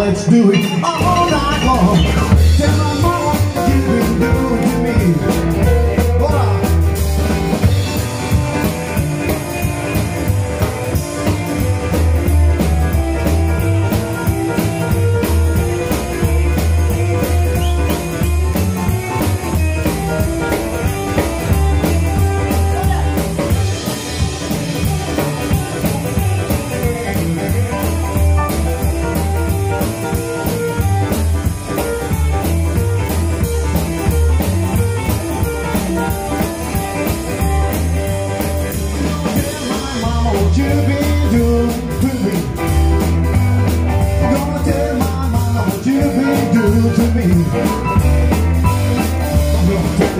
let's do it all night long.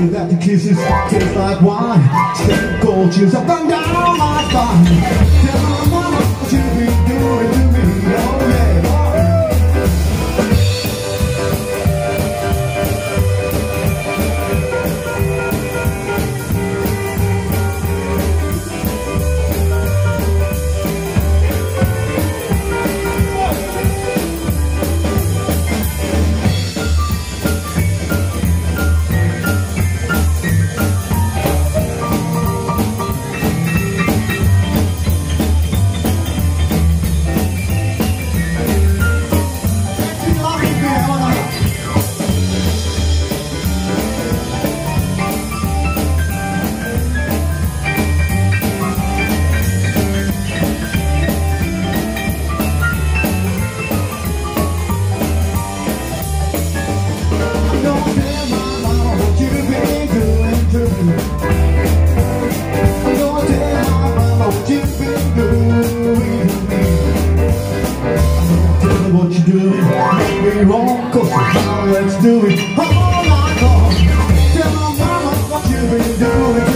That the kisses taste like wine. Step chills up and down my spine Let's do it all night long. Tell my mama what you've been doing.